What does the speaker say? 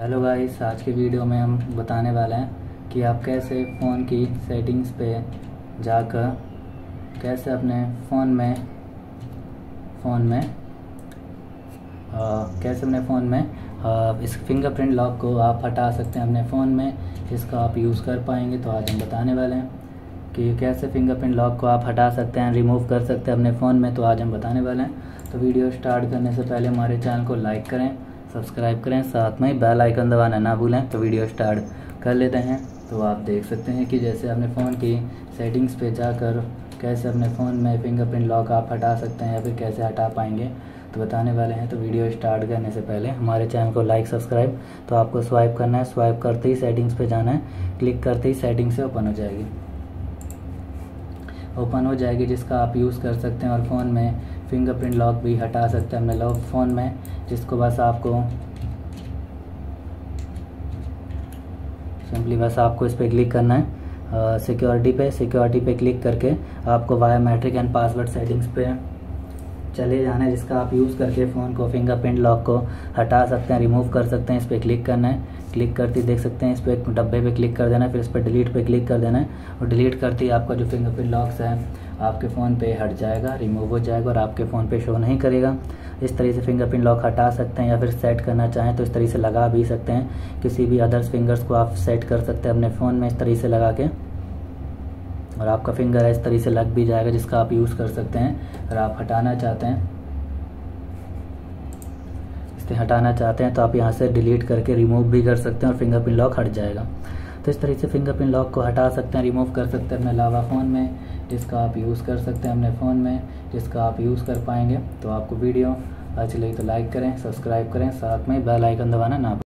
Hello guys आज के video में हम बताने वाले हैं कि आप कैसे फ़ोन की सेटिंग्स पे जाकर कैसे अपने फ़ोन में फ़ोन में आ, कैसे अपने फ़ोन में आ, इस फिंगरप्रिंट लॉक को आप हटा सकते हैं अपने फ़ोन में। इसका आप यूज़ कर पाएँगे तो आज हम बताने वाले हैं कि कैसे फिंगरप्रिंट लॉक को आप हटा सकते हैं रिमूव कर सकते हैं अपने फ़ोन में तो आज हम बताने वाले हैं। तो वीडियो स्टार्ट करने से पहले हमारे चैनल को लाइक करें। सब्सक्राइब करें, साथ में बेल आइकन दबाना ना भूलें तो वीडियो स्टार्ट कर लेते हैं। तो आप देख सकते हैं कि जैसे अपने फ़ोन की सेटिंग्स पे जाकर कैसे अपने फ़ोन में फिंगरप्रिंट लॉक आप हटा सकते हैं या फिर कैसे हटा पाएँगे तो बताने वाले हैं। तो वीडियो स्टार्ट करने से पहले हमारे चैनल को लाइक, सब्सक्राइब तो आपको स्वाइप करना है। स्वाइप करते ही सेटिंग्स पे जाना है। क्लिक करते ही सेटिंग से ओपन हो जाएगी। ओपन हो जाएगी, जिसका आप यूज़ कर सकते हैं और फ़ोन में फिंगरप्रिंट लॉक भी हटा सकते हैं अपने लॉक फ़ोन में, जिसको बस आपको सिंपली बस आपको इस पर क्लिक करना है। सिक्योरिटी पे सिक्योरिटी पे क्लिक करके आपको बायोमेट्रिक एंड पासवर्ड सेटिंग्स पे चले जाना है, जिसका आप यूज़ करके फ़ोन को फिंगरप्रिंट लॉक को हटा सकते हैं रिमूव कर सकते हैं, इस पर क्लिक करना है। क्लिक करते देख सकते हैं, इस पर डब्बे पे क्लिक कर देना है, फिर इस पर डिलीट पे क्लिक कर देना है। और डिलीट करते ही आपका जो फिंगरप्रिंट लॉक्स है आपके फ़ोन पे हट जाएगा रिमूव हो जाएगा और आपके फ़ोन पे शो नहीं करेगा। इस तरीके से फिंगरप्रिंट लॉक हटा सकते हैं या फिर सेट करना चाहें तो इस तरीके से लगा भी सकते हैं। किसी भी अदर्स फिंगर्स को आप सेट कर सकते हैं अपने फ़ोन में इस तरीके से लगा के। और आपका फिंगर इस तरीके से लग भी जाएगा जिसका आप यूज़ कर सकते हैं। अगर आप हटाना चाहते हैं हटाना चाहते हैं तो आप यहाँ से डिलीट करके रिमूव भी कर सकते हैं और फिंगरप्रिंट लॉक हट जाएगा। तो इस तरीके से फिंगरप्रिंट लॉक को हटा सकते हैं रिमूव कर सकते हैं अपने लावा फ़ोन में, जिसका आप यूज़ कर सकते हैं अपने फ़ोन में, जिसका आप यूज़ कर पाएँगे। तो आपको वीडियो अच्छी लगी तो लाइक करें सब्सक्राइब करें, साथ में बेल आइकन दबाना ना